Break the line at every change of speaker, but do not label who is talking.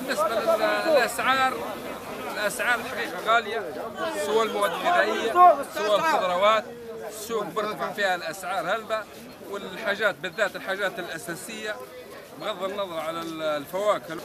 بالنسبة للأسعار الأسعار الحقيقة غالية. سواء المواد الغذائية سواء الخضروات السوق مرتفع فيها الأسعار هلبة والحاجات بالذات الحاجات الأساسية بغض النظر على الفواكه.